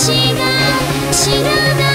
私が知らない